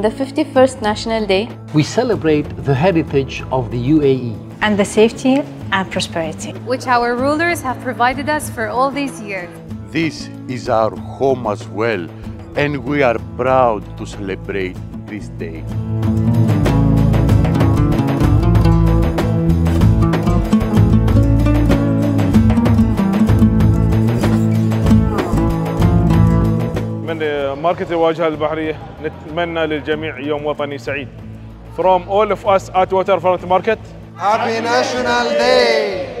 On the 51st National Day, we celebrate the heritage of the UAE and the safety and prosperity which our rulers have provided us for all these years. This is our home as well, and we are proud to celebrate this day. من ماركت الواجهة البحرية نتمنى للجميع يوم وطني سعيد. From all of us at Waterfront Market Happy National Day!